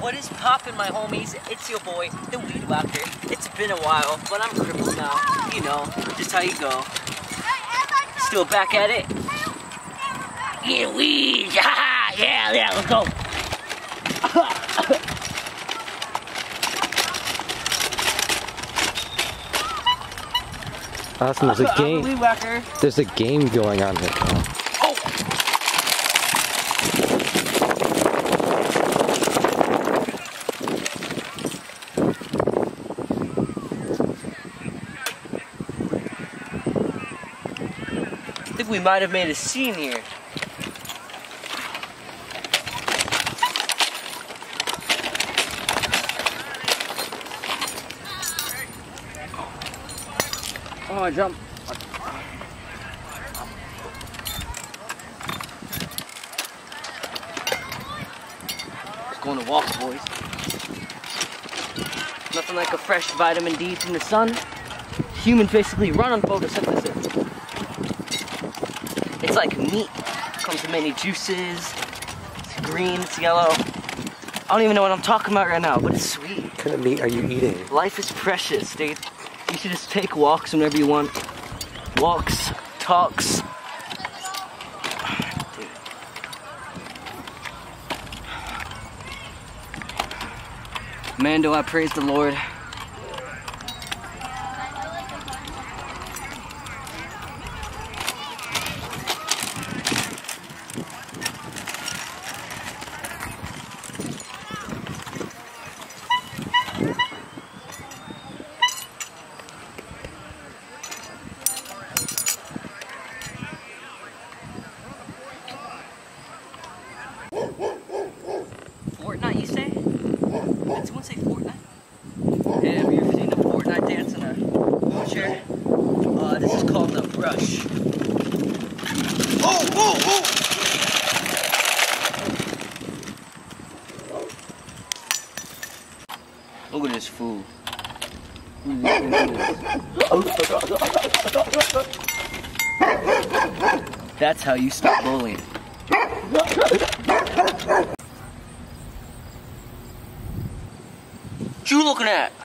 What is poppin', my homies? It's your boy, the Weed Whacker. It's been a while, but I'm crippled now. You know, just how you go. Still back at it? Yeah, weed! yeah, yeah, let's go. Awesome, there's a game. There's a game going on here. We might have made a scene here. Oh, I jumped. Just going to walk, boys. Nothing like a fresh vitamin D from the sun. Humans basically run on photosynthesis. It's like meat. Comes in many juices. It's green, it's yellow. I don't even know what I'm talking about right now, but it's sweet. What kind of meat are you eating? Life is precious, dude. You should just take walks whenever you want. Walks, talks. Dude. Man, do I praise the Lord. Fortnite, you say? Did someone say Fortnite? Yeah, have you ever seen a Fortnite dance in a wheelchair? Uh, this is called the brush. Oh, oh, oh! Look at this fool. That's how you stop bullying. What you looking at?